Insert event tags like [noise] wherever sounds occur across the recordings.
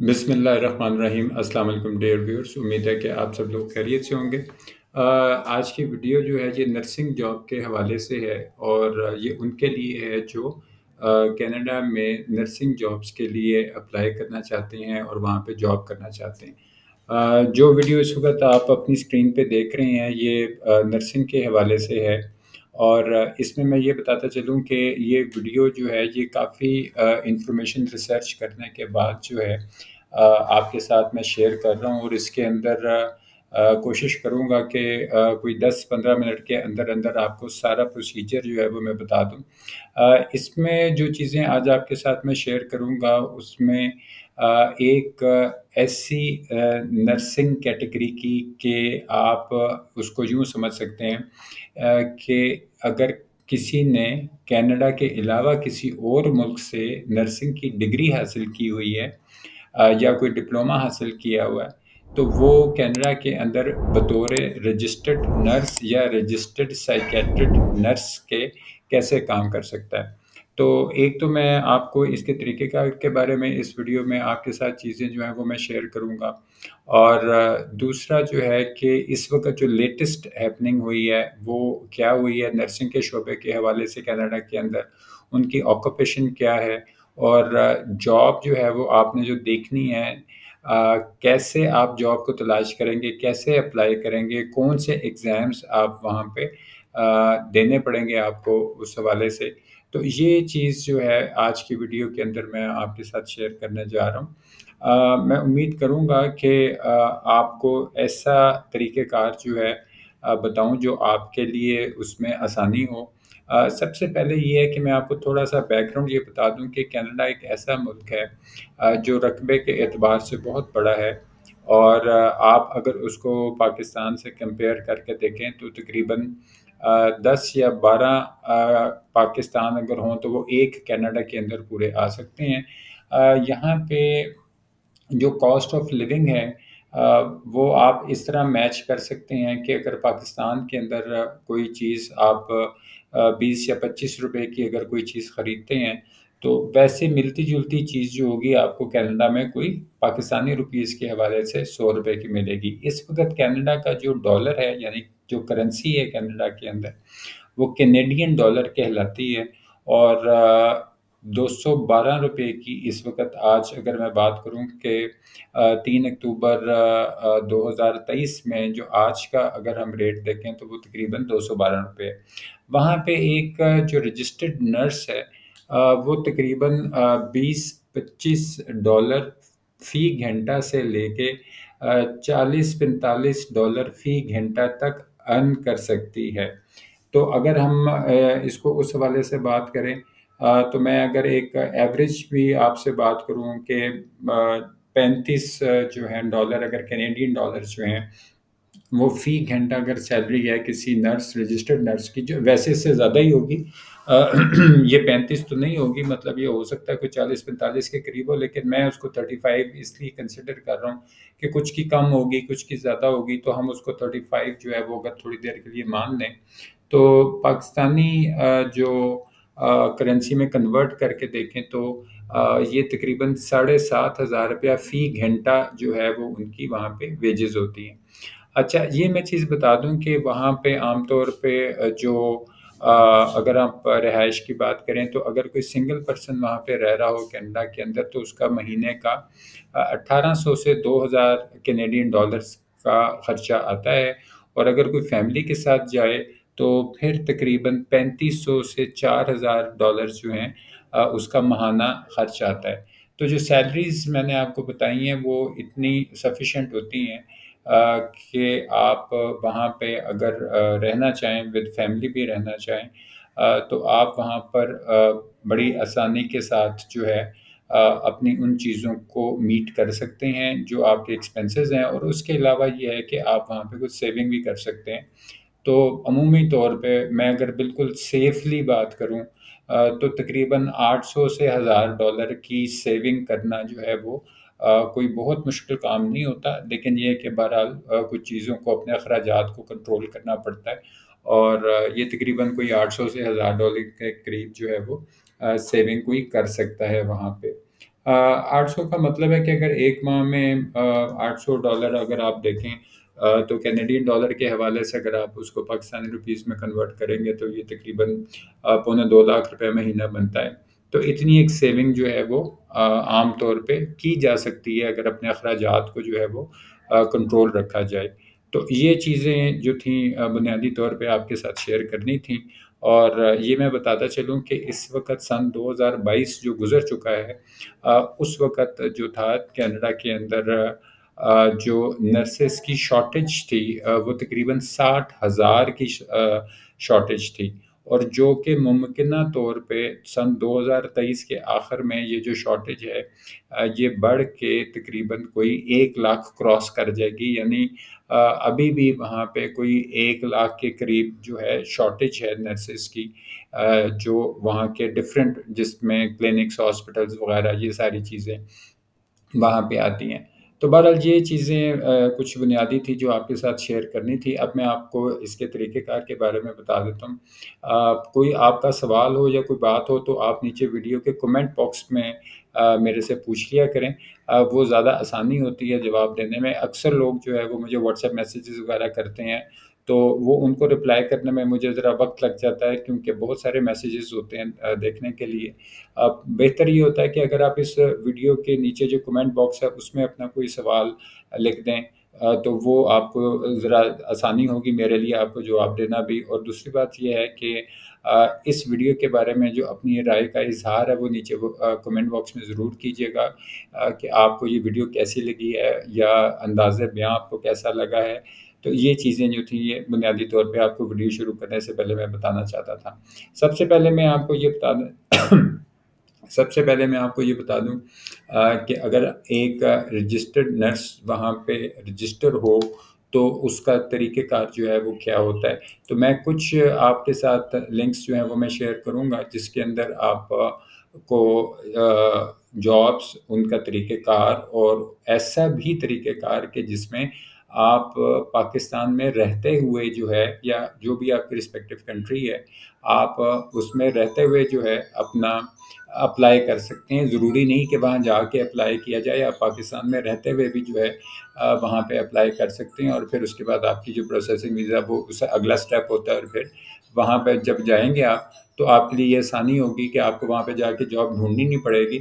अस्सलाम वालेकुम dear viewers. उम्मीद है कि आप सब लोग खैरियत से होंगे। आज की वीडियो जो है ये नर्सिंग जॉब के हवाले से है और ये उनके लिए है जो कनाडा में नर्सिंग जॉब्स के लिए अप्लाई करना चाहते हैं और वहाँ पे जॉब करना चाहते हैं। अ, जो वीडियो इस वक़्त आप अपनी स्क्रीन पे देख रहे हैं ये नर्सिंग के हवाले से है। और इसमें मैं ये बताता चलूँ कि ये वीडियो जो है, ये काफ़ी इंफॉर्मेशन रिसर्च करने के बाद जो है आपके साथ मैं शेयर कर रहा हूँ और इसके अंदर कोशिश करूँगा कि कोई 10-15 मिनट के अंदर-अंदर आपको सारा प्रोसीजर जो है वो मैं बता दूँ। इसमें जो चीज़ें आज आपके साथ मैं शेयर करूँगा, उसमें एक ऐसी नर्सिंग कैटेगरी की कि आप उसको यूँ समझ सकते हैं कि अगर किसी ने कनाडा के अलावा किसी और मुल्क से नर्सिंग की डिग्री हासिल की हुई है या कोई डिप्लोमा हासिल किया हुआ है, तो वो कनाडा के अंदर बतौर रजिस्टर्ड नर्स या रजिस्टर्ड साइकेट्रिक नर्स के कैसे काम कर सकता है। तो एक तो मैं आपको इसके तरीक़ेकार के बारे में इस वीडियो में आपके साथ चीज़ें जो हैं वो मैं शेयर करूँगा। और दूसरा जो है कि इस वक़्त जो लेटेस्ट हैपनिंग हुई है, वो क्या हुई है? नर्सिंग के शोबे के हवाले से कनाडा के अंदर, उनकी ऑक्यूपेशन क्या है? और जॉब जो है वो आपने जो देखनी है अ, कैसे आप जॉब को तलाश करेंगे, कैसे अप्लाई करेंगे, कौन से एग्ज़ाम्स आप वहाँ पे अ, देने पड़ेंगे आपको उस हवाले से। तो ये चीज़ जो है आज की वीडियो के अंदर मैं आपके साथ शेयर करने जा रहा हूँ। मैं उम्मीद करूँगा कि आपको ऐसा तरीक़ेकार जो है बताऊँ जो आपके लिए उसमें आसानी हो। अ, सबसे पहले ये है कि मैं आपको थोड़ा-सा बैकग्राउंड ये बता दूँ कि कनाडा एक ऐसा मुल्क है जो रक़बे के एतबार से बहुत बड़ा है और आप अगर उसको पाकिस्तान से कंपेयर करके देखें तो तकरीबन 10 या बारह पाकिस्तान अगर हों तो वो एक कनाडा के अंदर पूरे आ सकते हैं। यहाँ पे जो कॉस्ट ऑफ़ लिविंग है वो आप इस तरह मैच कर सकते हैं कि अगर पाकिस्तान के अंदर कोई चीज़ आप बीस या 25 रुपए की अगर कोई चीज़ खरीदते हैं, तो वैसे मिलती-जुलती चीज़ जो होगी आपको कनाडा में कोई पाकिस्तानी रुपीज़ के हवाले से सौ रुपए की मिलेगी। इस वक़्त कनाडा का जो डॉलर है यानी जो करेंसी है कनाडा के अंदर, वो कैनेडियन डॉलर कहलाती है और दो सौ बारह रुपये की इस वक़्त आज अगर मैं बात करूँ कि तीन अक्टूबर दो हज़ार तेईस में जो आज का अगर हम रेट देखें तो वो तकरीबन 212 रुपए है। वहाँ पे एक जो रजिस्टर्ड नर्स है वो तकरीबन बीस 20-25 डॉलर फ़ी घंटा से लेके अ, 40-45 डॉलर फ़ी घंटा तक अर्न कर सकती है। तो अगर हम इसको उस हवाले से बात करें तो मैं अगर एक एवरेज भी आपसे बात करूँ कि पैंतीस जो है डॉलर अगर कैनेडियन डॉलर जो हैं, वो फ़ी घंटा अगर सैलरी है किसी नर्स रजिस्टर्ड नर्स की जो वैसे इससे ज़्यादा ही होगी [clears throat] ये 35 तो नहीं होगी मतलब ये हो सकता है कोई 40-45 के करीब हो लेकिन मैं उसको 35 इसलिए कंसिडर कर रहा हूँ कि कुछ की कम होगी, कुछ की ज़्यादा होगी तो हम उसको 35 जो है वो अगर थोड़ी देर के लिए मान लें, तो पाकिस्तानी जो करेंसी में कन्वर्ट करके देखें तो ये तकरीबन साढ़े सात हज़ार रुपया फ़ी घंटा जो है वो उनकी वहाँ पे वेजेज़ होती हैं। अच्छा ये मैं चीज़ बता दूँ कि वहाँ पे आम तौर पे जो अगर आप रिहाइश की बात करें तो अगर कोई सिंगल पर्सन वहाँ पे रह रहा हो कनाडा के अंदर तो उसका महीने का अ, 1800 से 2000 कैनेडियन डॉलर्स का खर्चा आता है और अगर कोई फैमिली के साथ जाए तो फिर तकरीबन 3500 से 4000 डॉलर्स जो हैं उसका माहाना खर्च आता है। तो जो सैलरीज़ मैंने आपको बताई हैं वो इतनी सफिशेंट होती हैं कि आप वहाँ पे अगर रहना चाहें, विद फैमिली भी रहना चाहें तो आप वहाँ पर बड़ी आसानी के साथ जो है अपनी उन चीज़ों को मीट कर सकते हैं, जो आपके एक्सपेंसेस हैं और उसके अलावा ये है कि आप वहाँ पे कुछ सेविंग भी कर सकते हैं। तो अमूमी तौर पे मैं अगर बिल्कुल सेफ़ली बात करूँ तो तकरीबन 800 से हज़ार डॉलर की सेविंग करना जो है वो कोई बहुत मुश्किल काम नहीं होता, लेकिन ये है कि बहरहाल कुछ चीज़ों को अपने अखराजात को कंट्रोल करना पड़ता है और ये तकरीबन कोई 800 से हज़ार डॉलर के करीब जो है वो सेविंग कोई कर सकता है वहाँ पे। आठ सौ का मतलब है कि अगर एक माह में आठ सौ डॉलर अगर आप देखें आ, तो कैनेडियन डॉलर के हवाले से अगर आप उसको पाकिस्तानी रुपीज़ में कन्वर्ट करेंगे तो ये तकरीबन पौने दो लाख रुपए महीना बनता है तो इतनी एक सेविंग जो है वो आम तौर पे की जा सकती है अगर अपने अखराज को जो है वो कंट्रोल रखा जाए। तो ये चीज़ें जो थी बुनियादी तौर पे आपके साथ शेयर करनी थी। और ये मैं बताता चलूँ कि इस वक्त सन 2022 जो गुज़र चुका है उस वक्त जो था कनाडा के अंदर जो नर्सेस की शॉर्टेज थी वो तकरीबन साठ हज़ार की शॉर्टेज थी। और जो कि मुमकिन तौर पे सन 2023 के आखिर में ये जो शॉर्टेज है ये बढ़ के तकरीबन कोई एक लाख क्रॉस कर जाएगी। यानी अभी भी वहाँ पे कोई एक लाख के करीब जो है शॉर्टेज है नर्सेस की जो वहाँ के डिफरेंट जिसमें क्लिनिक्स हॉस्पिटल्स वगैरह ये सारी चीज़ें वहाँ पे आती हैं। तो बहरहाल ये चीज़ें कुछ बुनियादी थी जो आपके साथ शेयर करनी थी। अब मैं आपको इसके तरीक़ेकार के बारे में बता देता हूँ। आप, कोई आपका सवाल हो या कोई बात हो तो आप नीचे वीडियो के कमेंट बॉक्स में आ, मेरे से पूछ लिया करें। आ, वो ज़्यादा आसानी होती है जवाब देने में। अक्सर लोग जो है वो मुझे व्हाट्सएप मैसेजेस वगैरह करते हैं। तो वो उनको रिप्लाई करने में मुझे ज़रा वक्त लग जाता है क्योंकि बहुत सारे मैसेजेस होते हैं देखने के लिए। अब बेहतर ये होता है कि अगर आप इस वीडियो के नीचे जो कमेंट बॉक्स है, उसमें अपना कोई सवाल लिख दें तो वो आपको ज़रा आसानी होगी मेरे लिए आपको जवाब देना भी। और दूसरी बात यह है कि इस वीडियो के बारे में जो अपनी राय का इजहार है, वो नीचे वो कमेंट बॉक्स में ज़रूर कीजिएगा कि आपको ये वीडियो कैसी लगी है या अंदाज़ बयाँ आपको कैसा लगा है। तो ये चीज़ें जो थी, ये बुनियादी तौर पे आपको वीडियो शुरू करने से पहले मैं बताना चाहता था। सबसे पहले मैं आपको ये बता दूँ, [coughs] सबसे पहले मैं आपको ये बता दूँ कि अगर एक रजिस्टर्ड नर्स वहाँ पे रजिस्टर हो तो उसका तरीक़ेकार जो है वो क्या होता है? तो मैं कुछ आपके साथ लिंक्स जो हैं वो मैं शेयर करूँगा, जिसके अंदर आप को जॉब्स उनका तरीक़ेकार और ऐसा भी तरीक़ेकार के जिसमें आप पाकिस्तान में रहते हुए जो है या जो भी आपकी रिस्पेक्टिव कंट्री है, आप उसमें रहते हुए जो है अपना अप्लाई कर सकते हैं। ज़रूरी नहीं कि वहाँ जाके अप्लाई किया जाए। आप पाकिस्तान में रहते हुए भी जो है वहाँ पे अप्लाई कर सकते हैं और फिर उसके बाद आपकी जो प्रोसेसिंग वीज़ा वो उसका अगला स्टेप होता है और फिर वहाँ पर जब जाएँगे आप तो आपके लिए ये आसानी होगी कि आपको वहाँ पे जाके जॉब ढूंढनी नहीं पड़ेगी।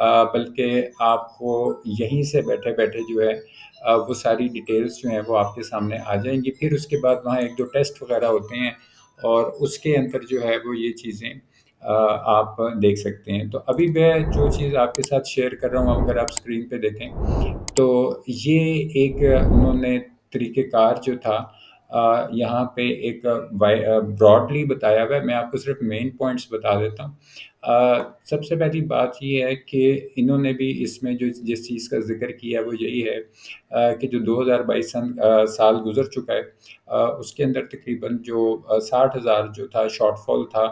बल्कि आपको यहीं से बैठे बैठे जो है वो सारी डिटेल्स जो हैं वो आपके सामने आ जाएँगी। फिर उसके बाद वहाँ एक दो टेस्ट वगैरह होते हैं और उसके अंदर जो है वो ये चीज़ें आप देख सकते हैं। तो अभी मैं जो चीज़ आपके साथ शेयर कर रहा हूँ, अगर आप स्क्रीन पे देखें तो ये एक उन्होंने तरीक़ेकार जो था यहाँ पे एक ब्रॉडली बताया हुआ है। मैं आपको सिर्फ़ मेन पॉइंट्स बता देता हूँ। सबसे पहली बात ये है कि इन्होंने भी इसमें जो जिस चीज़ का ज़िक्र किया वो यही है आ, कि जो 2022 सन साल गुजर चुका है आ, उसके अंदर तकरीबन जो साठ हज़ार जो था शॉर्टफॉल था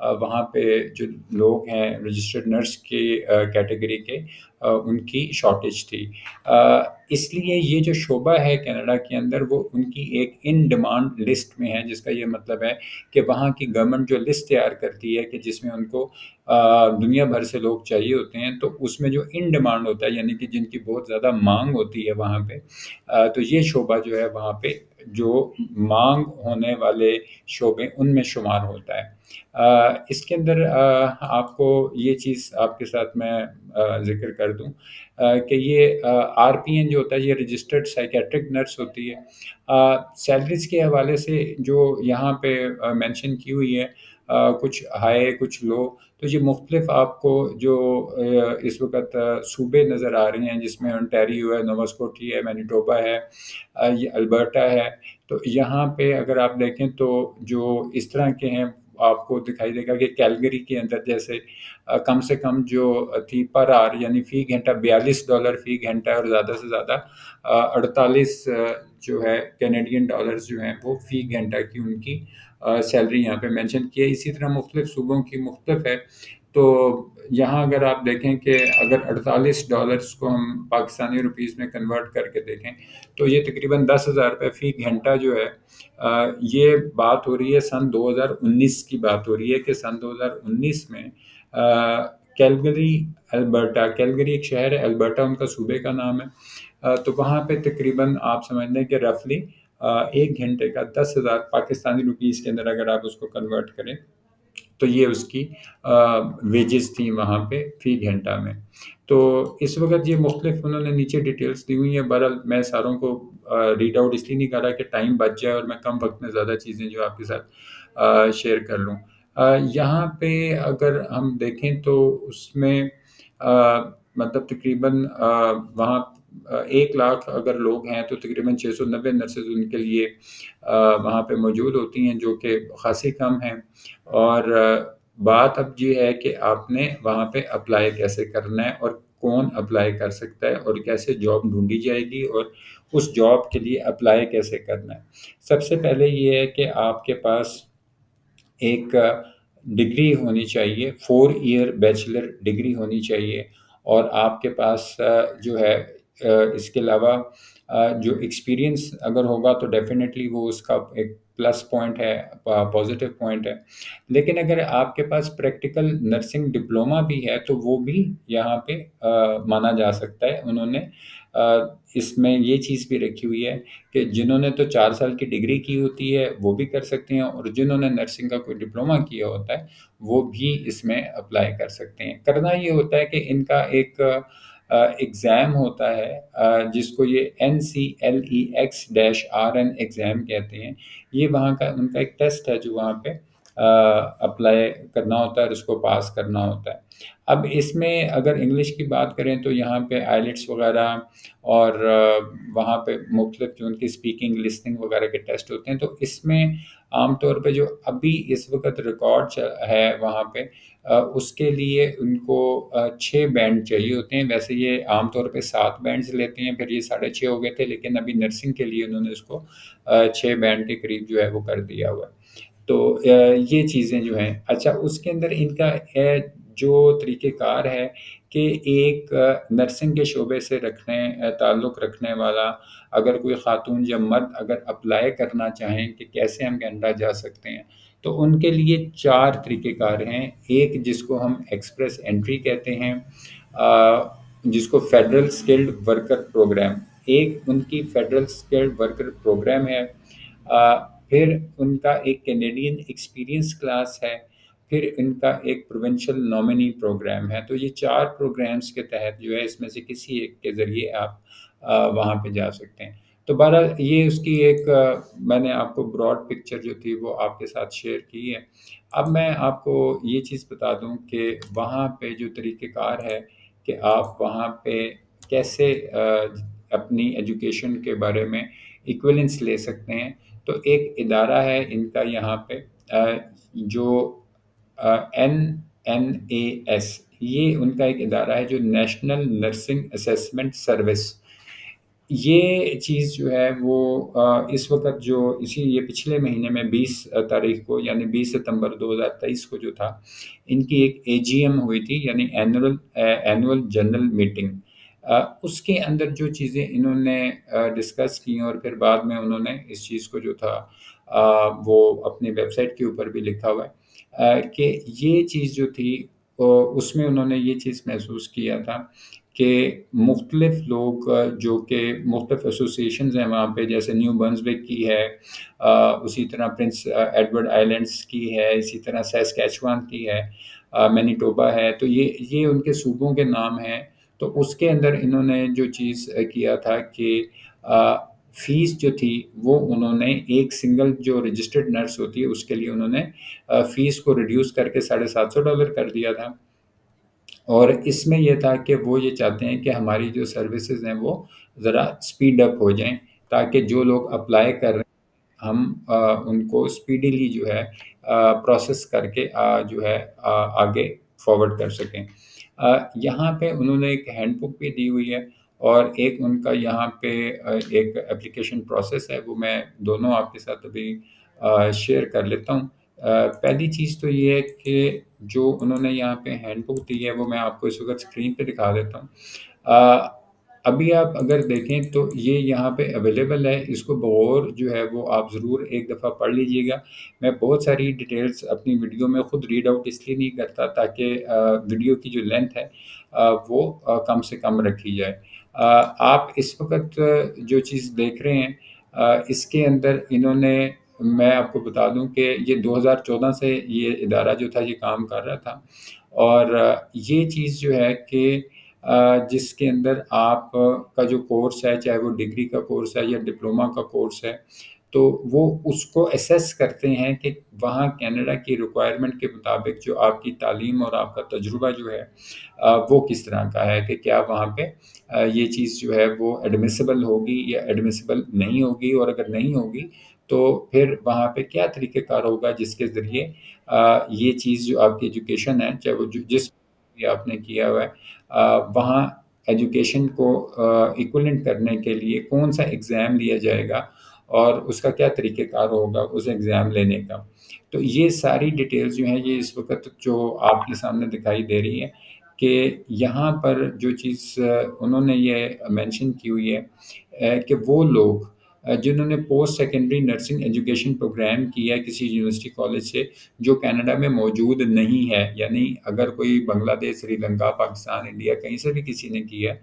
वहाँ पे जो लोग हैं रजिस्टर्ड नर्स के कैटेगरी के उनकी शॉर्टेज थी। इसलिए ये जो शोबा है कनाडा के अंदर, वो उनकी एक इन डिमांड लिस्ट में है, जिसका ये मतलब है कि वहाँ की गवर्नमेंट जो लिस्ट तैयार करती है कि जिसमें उनको दुनिया भर से लोग चाहिए होते हैं तो उसमें जो इन डिमांड होता है, यानी कि जिनकी बहुत ज़्यादा मांग होती है वहाँ पे तो ये शोबा जो है वहाँ पे जो मांग होने वाले शोबे उनमें शुमार होता है। आ, इसके अंदर आपको ये चीज़ आपके साथ मैं ज़िक्र कर दूँ कि ये आर पी एन जो होता है ये रजिस्टर्ड साइकेट्रिक नर्स होती है। सैलरीज के हवाले से जो यहाँ पे मेंशन की हुई है कुछ हाई कुछ लो। तो ये मुख्तलिफ़ आपको जो इस वक्त सूबे नज़र आ रहे हैं, जिसमें ओंटेरियो है, नोवास्कोटी है, मैनीटोबा है ये अल्बर्टा है। तो यहाँ पे अगर आप देखें तो जो इस तरह के हैं, आपको दिखाई देगा कि कैलगरी के अंदर जैसे कम से कम जो थी पर आर, यानी फ़ी घंटा बयालीस डॉलर फ़ी घंटा और ज़्यादा से ज़्यादा अड़तालीस जो है, कैनेडियन डॉलर्स जो हैं, वो फ़ी घंटा की उनकी सैलरी यहाँ पे मेंशन की है। इसी तरह मुख्तलिफ़ सूबों की मुख्तफ है। तो यहाँ अगर आप देखें कि अगर 48 डॉलर्स को हम पाकिस्तानी रुपीस में कन्वर्ट करके देखें तो ये तकरीबन दस हज़ार रुपये फ़ी घंटा जो है ये बात हो रही है सन 2019 की बात हो रही है कि सन 2019 में कैलगरी, अल्बर्टा, कैलगरी एक शहर है, अल्बर्टा उनका सूबे का नाम है। तो वहाँ पे तकरीबन आप समझ लें कि रफली एक घंटे का दस हज़ार पाकिस्तानी रुपीज़ के अंदर अगर आप उसको कन्वर्ट करें तो ये उसकी वेजेस थी वहाँ पे फ़ी घंटा में। तो इस वक्त ये मुख्तलिफ़ उन्होंने नीचे डिटेल्स दी हुई हैं। बहरहाल, मैं सारों को रीड आउट इसलिए नहीं कर रहा कि टाइम बच जाए और मैं कम वक्त में ज़्यादा चीज़ें जो आपके साथ शेयर कर लूँ। यहाँ पे अगर हम देखें तो उसमें मतलब तकरीबन वहाँ एक लाख अगर लोग हैं तो तकरीबन छः सौ नब्बे नर्सेज उनके लिए वहाँ पे मौजूद होती हैं जो कि खासी कम हैं। और बात अब ये है कि आपने वहाँ पे अप्लाई कैसे करना है और कौन अप्लाई कर सकता है और कैसे जॉब ढूंढी जाएगी और उस जॉब के लिए अप्लाई कैसे करना है। सबसे पहले ये है कि आपके पास एक डिग्री होनी चाहिए, फोर ईयर बैचलर डिग्री होनी चाहिए और आपके पास जो है इसके अलावा जो एक्सपीरियंस अगर होगा तो डेफिनेटली वो उसका एक प्लस पॉइंट है पॉजिटिव पॉइंट है। लेकिन अगर आपके पास प्रैक्टिकल नर्सिंग डिप्लोमा भी है तो वो भी यहाँ पे आ, माना जा सकता है। उन्होंने इसमें ये चीज़ भी रखी हुई है कि जिन्होंने तो चार साल की डिग्री की होती है वो भी कर सकते हैं और जिन्होंने नर्सिंग का कोई डिप्लोमा किया होता है वो भी इसमें अप्लाई कर सकते हैं। करना ये होता है कि इनका एक एग्ज़ाम होता है जिसको ये N C L E X dash R N exam कहते हैं, ये वहाँ का उनका एक टेस्ट है जो वहाँ पे अप्लाई करना होता है और उसको पास करना होता है। अब इसमें अगर इंग्लिश की बात करें तो यहाँ पे आइलेट्स वगैरह और वहाँ पे मुख्तलिफ़ जो उनकी स्पीकिंग लिसनिंग वगैरह के टेस्ट होते हैं तो इसमें आमतौर पे जो अभी इस वक्त रिकॉर्ड है वहाँ पे उसके लिए उनको छः बैंड चाहिए होते हैं। वैसे ये आमतौर पे सात बैंड्स लेते हैं, फिर ये साढ़े छः हो गए थे, लेकिन अभी नर्सिंग के लिए उन्होंने उसको छः बैंड के करीब जो है वो कर दिया हुआ है। तो ये चीज़ें जो हैं। अच्छा उसके अंदर इनका जो तरीक़ेकार है कि एक नर्सिंग के शोबे से रखने ताल्लुक़ रखने वाला अगर कोई ख़ातून या मर्द अगर अप्लाई करना चाहें कि कैसे हम कैनेडा जा सकते हैं तो उनके लिए चार तरीक़ेकार हैं। एक जिसको हम एक्सप्रेस एंट्री कहते हैं जिसको फेडरल स्किल्ड वर्कर प्रोग्राम एक उनकी फेडरल स्किल्ड वर्कर प्रोग्राम है आ, फिर उनका एक कैनेडियन एक्सपीरियंस क्लास है फिर इनका एक प्रोविंशियल नॉमिनी प्रोग्राम है। तो ये चार प्रोग्राम्स के तहत जो है, इसमें से किसी एक के ज़रिए आप वहाँ पे जा सकते हैं। तो बहरहाल, ये उसकी एक मैंने आपको ब्रॉड पिक्चर जो थी, वो आपके साथ शेयर की है। अब मैं आपको ये चीज़ बता दूँ कि वहाँ पे जो तरीक़ेकार है कि आप वहाँ पे कैसे अपनी एजुकेशन के बारे में इक्वलेंस ले सकते हैं। तो एक इदारा है इनका यहाँ पे जो एन एन ए एस, ये उनका एक इदारा है जो नेशनल नर्सिंग असेसमेंट सर्विस। ये चीज़ जो है वो इस वक्त जो इसी, ये पिछले महीने में 20 तारीख को, यानी 20 सितंबर 2023 को जो था, इनकी एक एजीएम हुई थी, यानी एनुअल एनुअल जनरल मीटिंग उसके अंदर जो चीज़ें इन्होंने डिस्कस की और फिर बाद में उन्होंने इस चीज़ को जो था वो अपनी वेबसाइट के ऊपर भी लिखा हुआ है। कि ये चीज़ जो थी उसमें उन्होंने ये चीज़ महसूस किया था कि मुख्तलिफ़ लोग, जो कि मुख्तलिफ़ एसोसिएशन हैं वहाँ पे, जैसे न्यू बर्न्सविक की है उसी तरह प्रिंस एडवर्ड आइलैंड्स की है, इसी तरह सैसकैचवान की है मैनीटोबा है तो ये ये उनके सूबों के नाम हैं तो उसके अंदर इन्होंने जो चीज़ किया था कि फ़ीस जो थी वो उन्होंने एक सिंगल जो रजिस्टर्ड नर्स होती है उसके लिए उन्होंने फ़ीस को रिड्यूस करके साढ़े सात सौ डॉलर कर दिया था। और इसमें यह था कि वो ये चाहते हैं कि हमारी जो सर्विसेज़ हैं वो ज़रा स्पीड अप हो जाएँ ताकि जो लोग अप्लाई कर रहे हैं हम आ, उनको स्पीडीली जो है आ, प्रोसेस करके आ, जो है आ, आगे फॉरवर्ड कर सकें। यहाँ पे उन्होंने एक हैंडबुक भी दी हुई है और एक उनका यहाँ पे एक एप्लीकेशन प्रोसेस है वो मैं दोनों आपके साथ अभी शेयर कर लेता हूँ पहली चीज़ तो ये है कि जो उन्होंने यहाँ पे हैंडबुक दी है वो मैं आपको इस वक्त स्क्रीन पे दिखा देता हूँ अभी आप अगर देखें तो ये यहाँ पे अवेलेबल है, इसको बगौर जो है वो आप ज़रूर एक दफ़ा पढ़ लीजिएगा। मैं बहुत सारी डिटेल्स अपनी वीडियो में खुद रीड आउट इसलिए नहीं करता ताकि वीडियो की जो लेंथ है वो कम से कम रखी जाए। आप इस वक़्त जो चीज़ देख रहे हैं इसके अंदर इन्होंने मैं आपको बता दूँ कि ये 2014 से ये इदारा जो था ये काम कर रहा था। और ये चीज़ जो है कि जिसके अंदर आप का जो कोर्स है, चाहे वो डिग्री का कोर्स है या डिप्लोमा का कोर्स है, तो वो उसको असेस करते हैं कि वहाँ कनाडा की रिक्वायरमेंट के मुताबिक जो आपकी तालीम और आपका तजुर्बा जो है वो किस तरह का है कि क्या वहाँ पे ये चीज़ जो है वो एडमिसिबल होगी या एडमिसिबल नहीं होगी और अगर नहीं होगी, तो फिर वहाँ पे क्या तरीक़ेकार होगा जिसके ज़रिए ये चीज़ जो आपकी एजुकेशन है, चाहे वो जिस आपने किया हुआ है वहाँ एजुकेशन को इक्विवेलेंट करने के लिए कौन-सा एग्ज़ाम लिया जाएगा और उसका क्या तरीक़ेकार होगा उस एग्ज़ाम लेने का। तो ये सारी डिटेल्स जो हैं, ये इस वक़्त जो आपके सामने दिखाई दे रही है कि यहाँ पर जो चीज़ उन्होंने ये मेंशन की हुई है कि वो लोग जिन्होंने post secondary nursing education program किया है किसी यूनिवर्सिटी कॉलेज से, जो कनाडा में मौजूद नहीं है, यानी अगर कोई बांग्लादेश, श्रीलंका, पाकिस्तान, इंडिया कहीं से भी किसी ने किया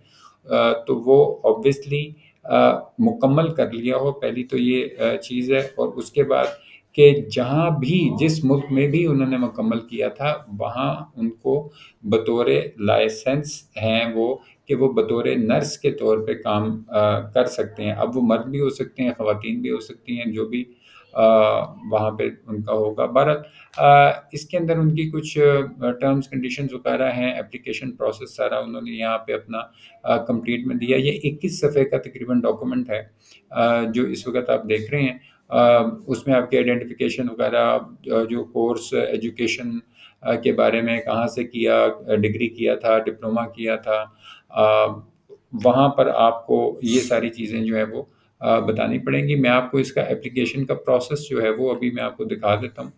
तो वो ऑब्वियसली मुकम्मल कर लिया हो, पहली तो ये चीज़ है और उसके बाद कि जहाँ भी जिस मुल्क में भी उन्होंने मुकम्मल किया था, वहाँ उनको बतौर लाइसेंस हैं वो कि वो बतौर नर्स के तौर पे काम अ, कर सकते हैं। अब वो मर्द भी हो सकते हैं, ख़वातीन भी हो सकती हैं, जो भी वहाँ पे उनका होगा। बहरहाल इसके अंदर उनकी कुछ टर्म्स कंडीशंस वग़ैरह हैं, एप्लीकेशन प्रोसेस सारा उन्होंने यहाँ पे अपना कंप्लीट में दिया। ये 21 सफ़े का तकरीबन डॉक्यूमेंट है अ, जो इस वक़्त आप देख रहे हैं। अ, उसमें आपकी आइडेंटिफ़िकेशन वग़ैरह जो कोर्स एजुकेशन के बारे में कहाँ से किया डिग्री किया था, डिप्लोमा किया था। वहाँ पर आपको ये सारी चीज़ें जो है वो बतानी पड़ेंगी। मैं आपको इसका एप्लीकेशन का प्रोसेस जो है वो अभी मैं आपको दिखा देता हूँ।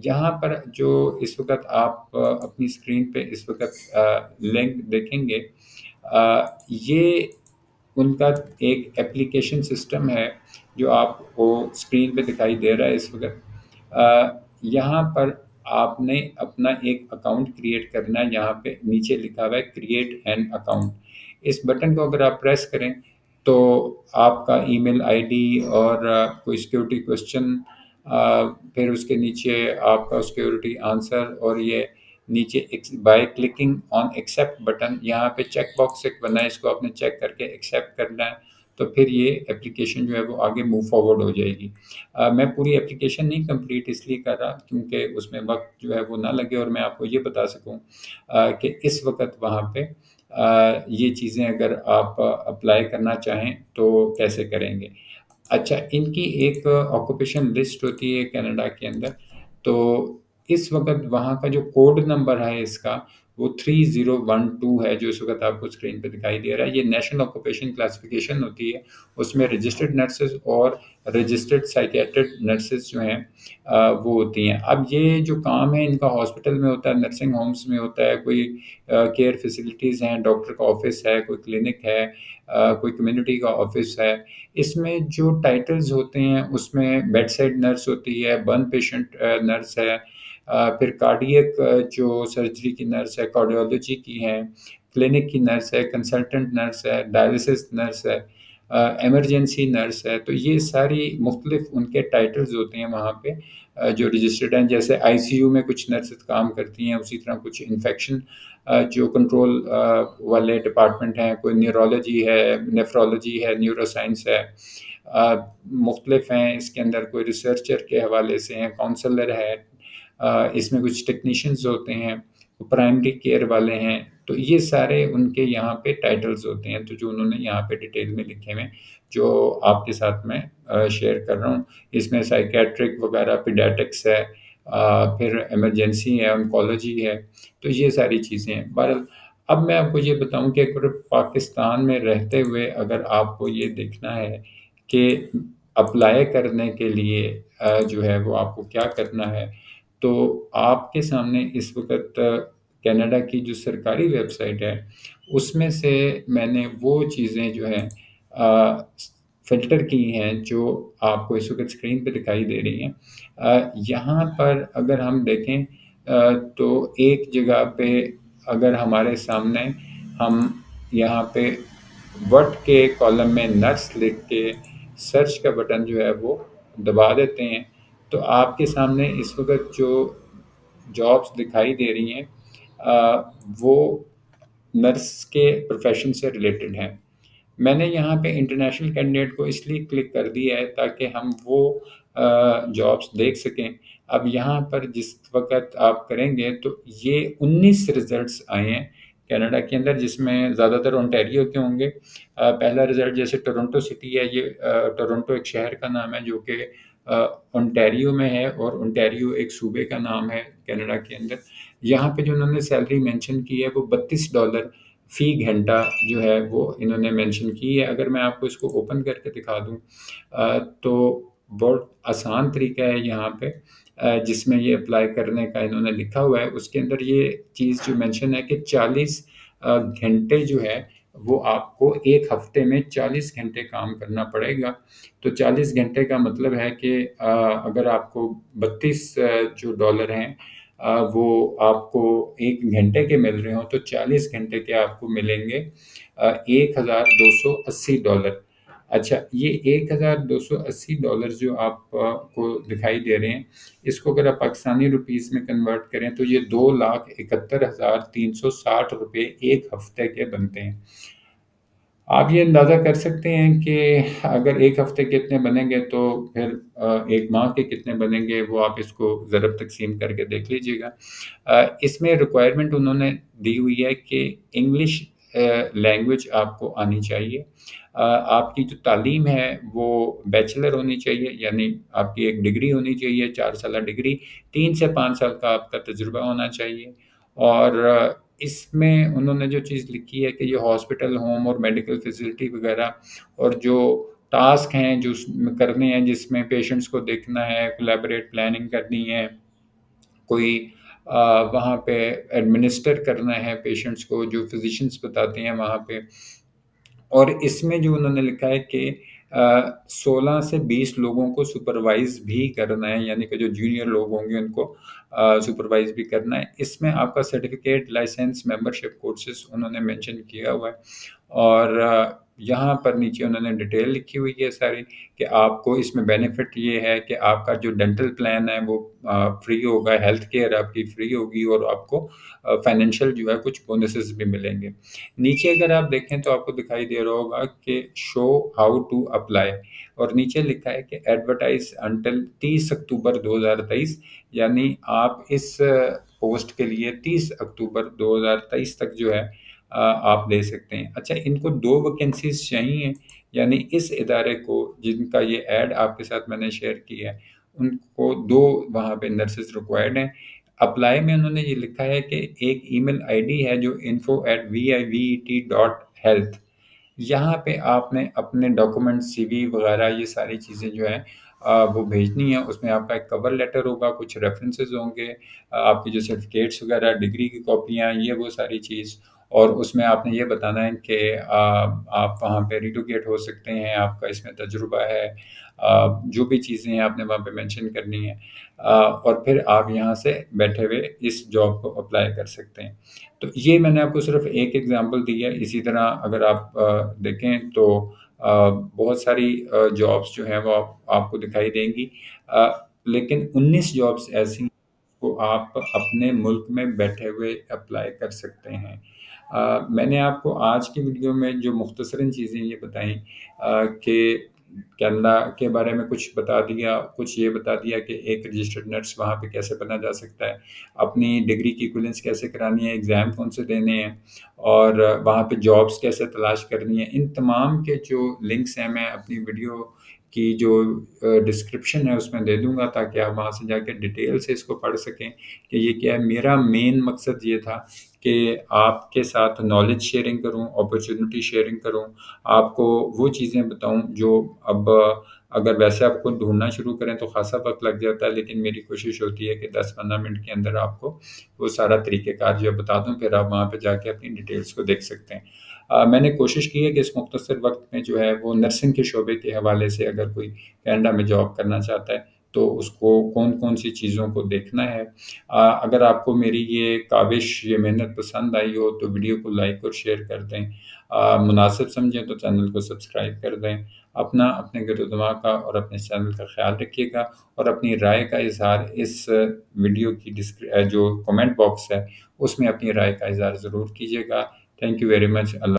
यहाँ पर जो इस वक़्त आप अपनी स्क्रीन पे इस वक़्त लिंक देखेंगे ये उनका एक एप्लीकेशन सिस्टम है, जो आपको स्क्रीन पे दिखाई दे रहा है इस वक़्त। यहाँ पर आपने अपना एक अकाउंट क्रिएट करना है, यहाँ पे नीचे लिखा हुआ है क्रिएट एन अकाउंट। इस बटन को अगर आप प्रेस करें, तो आपका ईमेल आईडी और कोई सिक्योरिटी क्वेश्चन फिर उसके नीचे आपका सिक्योरिटी आंसर और ये नीचे by clicking on accept button यहाँ पे चेक बॉक्स एक बना है, इसको आपने चेक करके एक्सेप्ट करना है, तो फिर ये एप्लीकेशन जो है वो आगे मूव फॉरवर्ड हो जाएगी। अ, मैं पूरी एप्लीकेशन नहीं कंप्लीट इसलिए कर रहा क्योंकि उसमें वक़्त जो है वो ना लगे और मैं आपको ये बता सकूँ कि इस वक़्त वहाँ पे अ, ये चीज़ें अगर आप अप्लाई करना चाहें, तो कैसे करेंगे। अच्छा, इनकी एक ऑक्यूपेशन लिस्ट होती है कनाडा के अंदर, तो इस वक़्त वहाँ का जो कोड नंबर है इसका, वो 3012 है, जो इस वक़्त आपको स्क्रीन पे दिखाई दे रहा है। ये नेशनल ऑक्यूपेशन क्लासिफिकेशन होती है, उसमें रजिस्टर्ड नर्सेज़ और रजिस्टर्ड साइकियाट्रिक नर्सेज़ जो हैं वो होती हैं। अब ये जो काम है इनका हॉस्पिटल में होता है, नर्सिंग होम्स में होता है, कोई केयर फैसिलिटीज़ हैं, डॉक्टर का ऑफ़िस है, कोई क्लिनिक है अ, कोई कम्युनिटी का ऑफ़िस है। इसमें जो टाइटल्स होते हैं, उसमें बेड साइड नर्स होती है, बर्न पेशेंट नर्स है फिर कार्डियक जो सर्जरी की नर्स है, कार्डियोलॉजी की हैं, क्लिनिक की नर्स है, कंसल्टेंट नर्स है, डायलिसिस नर्स है एमरजेंसी नर्स है। तो ये सारी मुख्तलिफ़ उनके टाइटल्स होते हैं वहाँ पे जो रजिस्टर्ड हैं। जैसे आईसीयू में कुछ नर्सेज़ काम करती हैं, उसी तरह कुछ इन्फेक्शन जो कंट्रोल वाले डिपार्टमेंट हैं, कोई न्यूरोलॉजी है, नेफ्रोलॉजी है, न्यूरोसाइंस है मुख्तलिफ़ हैं। इसके अंदर कोई रिसर्चर के हवाले से हैं, काउंसलर है इसमें कुछ टेक्नीशियंस होते हैं, प्राइमरी केयर वाले हैं। तो ये सारे उनके यहाँ पे टाइटल्स होते हैं, तो जो उन्होंने यहाँ पे डिटेल में लिखे हुए जो आपके साथ मैं शेयर कर रहा हूँ। इसमें साइकेट्रिक वग़ैरह पीडियाट्रिक्स है फिर इमरजेंसी है, ऑन्कोलॉजी है, तो ये सारी चीज़ें हैं। बहरहाल, अब मैं आपको ये बताऊँ कि अगर पाकिस्तान में रहते हुए अगर आपको ये देखना है कि अप्लाई करने के लिए जो है वो आपको क्या करना है, तो आपके सामने इस वक़्त कनाडा की जो सरकारी वेबसाइट है उसमें से मैंने वो चीज़ें जो हैं फ़िल्टर की हैं जो आपको इस वक्त स्क्रीन पे दिखाई दे रही हैं। यहाँ पर अगर हम देखें आ, तो एक जगह पे अगर हमारे सामने हम यहाँ पे वर्ड के कॉलम में नर्स लिख के सर्च का बटन जो है वो दबा देते हैं। तो आपके सामने इस वक्त जो जॉब्स दिखाई दे रही हैं वो नर्स के प्रोफेशन से रिलेटेड हैं। मैंने यहाँ पे इंटरनेशनल कैंडिडेट को इसलिए क्लिक कर दिया है ताकि हम वो जॉब्स देख सकें। अब यहाँ पर जिस वक्त आप करेंगे तो ये 19 रिज़ल्ट्स आए हैं कनाडा के अंदर, जिसमें ज़्यादातर ओंटेरियो के होंगे। पहला रिज़ल्ट जैसे टोरंटो सिटी है, ये टोरंटो एक शहर का नाम है जो कि ओंटेरियो में है और ओंटेरियो एक सूबे का नाम है कनाडा के अंदर। यहाँ पे जो उन्होंने सैलरी मेंशन की है वो बत्तीस डॉलर फ़ी घंटा जो है वो इन्होंने मेंशन की है। अगर मैं आपको इसको ओपन करके दिखा दूँ तो बहुत आसान तरीका है यहाँ पे जिसमें ये अप्लाई करने का इन्होंने लिखा हुआ है। उसके अंदर ये चीज़ जो मेंशन है कि 40 घंटे जो है वो आपको एक हफ़्ते में 40 घंटे काम करना पड़ेगा। तो 40 घंटे का मतलब है कि अगर आपको 32 जो डॉलर हैं वो आपको एक घंटे के मिल रहे हो तो 40 घंटे के आपको मिलेंगे एक हज़ार दो सौ अस्सी डॉलर। अच्छा ये एक हज़ार दो सौ अस्सी डॉलर जो आपको दिखाई दे रहे हैं, इसको अगर आप पाकिस्तानी रुपीस में कन्वर्ट करें तो ये दो लाख इकहत्तर हज़ार तीन सौ साठ रुपये एक हफ़्ते के बनते हैं। आप ये अंदाज़ा कर सकते हैं कि अगर एक हफ़्ते कितने बनेंगे तो फिर एक माह के कितने बनेंगे, वो आप इसको ज़रब तकसीम करके देख लीजिएगा। इसमें रिक्वायरमेंट उन्होंने दी हुई है कि इंग्लिश लैंग्वेज आपको आनी चाहिए। आपकी जो तालीम है, वो बैचलर होनी चाहिए, यानी आपकी एक डिग्री होनी चाहिए, चार साल डिग्री, तीन से पाँच साल का आपका तजुर्बा होना चाहिए। और इसमें उन्होंने जो चीज़ लिखी है कि ये हॉस्पिटल, होम और मेडिकल फैसिलिटी वगैरह और जो टास्क हैं, जो करने हैं, जिसमें पेशेंट्स को देखना है, कोलैबोरेट प्लानिंग करनी है, कोई वहाँ पे एडमिनिस्टर करना है पेशेंट्स को, जो फिजिशंस बताते हैं वहाँ पे और इसमें जो उन्होंने लिखा है कि सोलह से बीस लोगों को सुपरवाइज भी करना है, यानी कि जो जूनियर लोग होंगे उनको सुपरवाइज भी करना है। इसमें आपका सर्टिफिकेट लाइसेंस मेंबरशिप कोर्सेज उन्होंने मेंशन किया हुआ है। और यहाँ पर नीचे उन्होंने डिटेल लिखी हुई है सारी कि आपको इसमें बेनिफिट ये है कि आपका जो डेंटल प्लान है वो फ्री होगा हेल्थ केयर आपकी फ्री होगी और आपको फाइनेंशियल जो है कुछ बोनसेस भी मिलेंगे। नीचे अगर आप देखें तो आपको दिखाई दे रहा होगा कि शो हाउ टू अप्लाई और नीचे लिखा है कि एडवर्टाइज अंटिल 30 अक्टूबर 2023 यानी आप इस पोस्ट के लिए 30 अक्टूबर 2023 तक जो है आप ले सकते हैं। अच्छा इनको दो वैकेंसीज चाहिए, यानी इस इदारे को जिनका ये ऐड आपके साथ मैंने शेयर किया है, उनको दो वहाँ पे नर्सेज रिक्वायर्ड हैं। अप्लाई में उन्होंने ये लिखा है कि एक ईमेल आईडी है जो info at V I V T dot health यहाँ पे आपने अपने डॉक्यूमेंट सीवी वगैरह ये सारी चीज़ें जो है वो भेजनी है। उसमें आपका एक कवर लेटर होगा, कुछ रेफरेंसेस होंगे, आपकी जो सर्टिफिकेट्स वगैरह डिग्री की कॉपियाँ ये वो सारी चीज़। और उसमें आपने ये बताना है कि आप वहाँ पे रिलोकेट हो सकते हैं आपका इसमें तजुर्बा है जो भी चीज़ें हैं आपने वहाँ पे मेंशन करनी है और फिर आप यहाँ से बैठे हुए इस जॉब को अप्लाई कर सकते हैं। तो ये मैंने आपको सिर्फ़ एक एग्जांपल दिया है इसी तरह अगर आप देखें तो बहुत सारी जॉब्स जो हैं वो आप, आपको दिखाई देंगी। लेकिन 19 जॉब्स ऐसी को आप अपने मुल्क में बैठे हुए अप्लाई कर सकते हैं। आ, मैंने आपको आज की वीडियो में जो मुख्तसरन चीज़ें ये बताई कि कैनडा के बारे में कुछ बता दिया कुछ ये बता दिया कि एक रजिस्टर्ड नर्स वहाँ पे कैसे बना जा सकता है अपनी डिग्री की इक्वलेंस कैसे करानी है एग्ज़ाम कौन से देने हैं और वहाँ पे जॉब्स कैसे तलाश करनी है इन तमाम के जो लिंक्स हैं मैं अपनी वीडियो की जो डिस्क्रिप्शन है उसमें दे दूँगा ताकि आप वहाँ से जाकर डिटेल से इसको पढ़ सकें कि ये क्या है मेरा मेन मकसद ये था कि आपके साथ नॉलेज शेयरिंग करूँ अपॉर्चुनिटी शेयरिंग करूँ आपको वो चीज़ें बताऊँ जो अब अगर वैसे आपको ढूंढना शुरू करें तो ख़ासा वक़्त लग जाता है, लेकिन मेरी कोशिश होती है कि 10-15 मिनट के अंदर आपको वो सारा तरीक़ेकार जो बता दूँ, फिर आप वहाँ पे जाके अपनी डिटेल्स को देख सकते हैं। अ, मैंने कोशिश की है कि इस मुख्तर वक़्त में जो है वो नर्सिंग के शोबे के हवाले से अगर कोई कनाडा में जॉब करना चाहता है, तो उसको कौन-कौन सी चीज़ों को देखना है। अ, अगर आपको मेरी ये काविश, ये मेहनत पसंद आई हो तो वीडियो को लाइक और शेयर कर दें। मुनासिब समझें तो चैनल को सब्सक्राइब कर दें। अपना, अपने गिरद-ओ-दिमाग का और अपने चैनल का ख़्याल रखिएगा और अपनी राय का इज़हार इस वीडियो की जो कमेंट बॉक्स है, उसमें अपनी राय का इज़हार ज़रूर कीजिएगा। Thank you very much. Allah